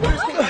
Where's the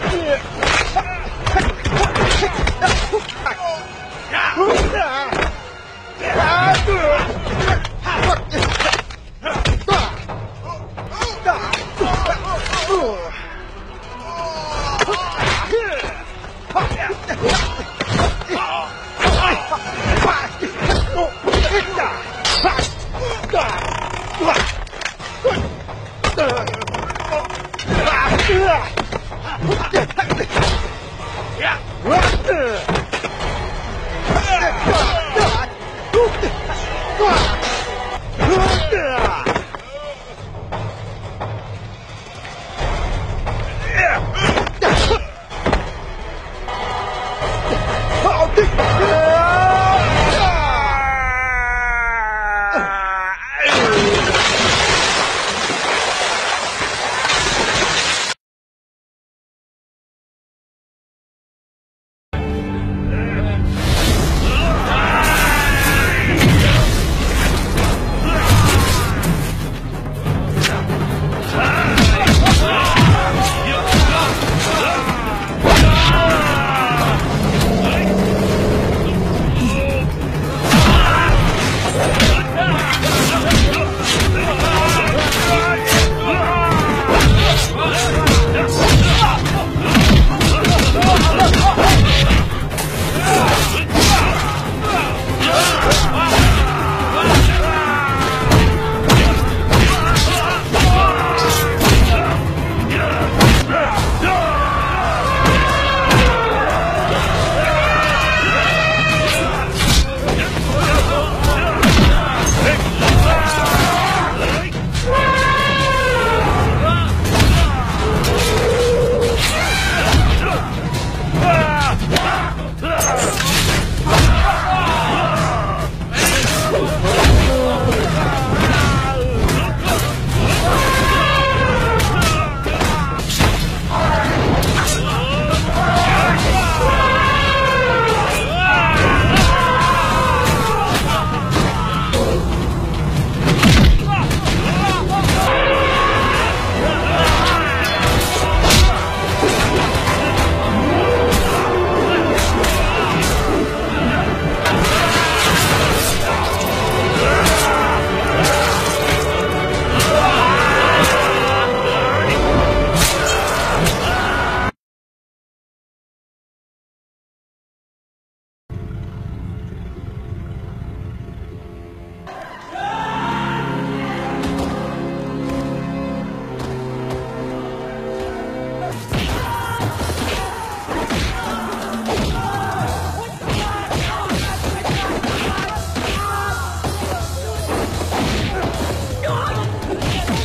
Get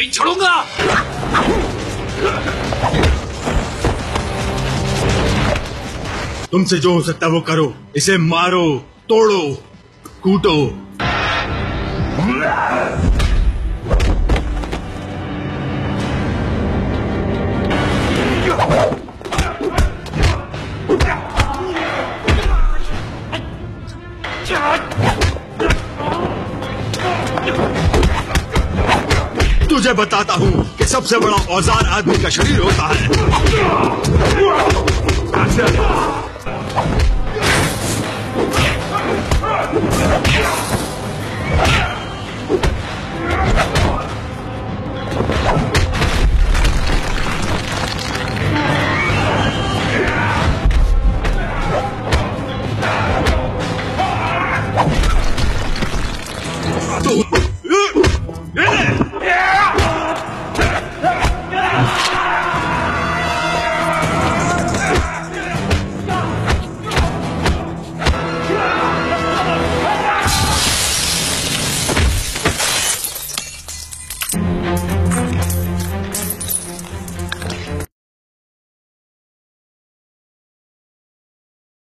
नहीं छोड़ूँगा। तुमसे जो हो सकता वो करो। इसे मारो तोड़ो कूटो। तुझे बताता हूँ कि सबसे बड़ा औज़ार आदमी का शरीर होता है।